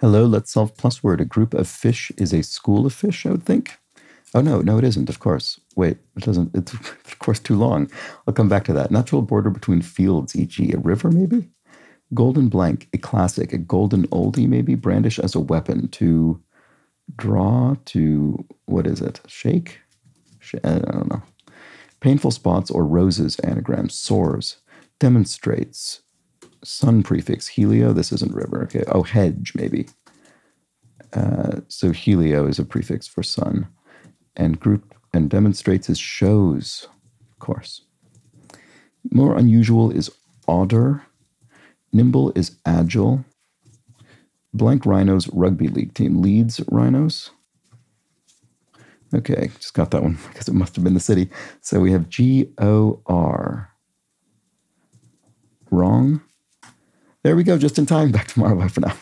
Hello, let's solve PlusWord. A group of fish is a school of fish, I would think. Oh, no, no, it isn't, of course. Wait, it doesn't, it's of course too long. I'll come back to that. Natural border between fields, e.g., a river, maybe? Golden blank, a classic, a golden oldie, maybe? Brandish as a weapon to draw, to, what is it? Shake? Sh- I don't know. Painful spots or roses, anagrams, sores, demonstrates, sun prefix, helio. This isn't river. Okay. Oh, hedge, maybe. Uh, so helio is a prefix for sun. And group and demonstrates is shows, of course. More unusual is odor. Nimble is agile. Blank Rhinos rugby league team Leeds Rhinos. Okay, just got that one because it must have been the city. So we have G O R. Wrong. There we go, just in time. Back tomorrow. Bye for now.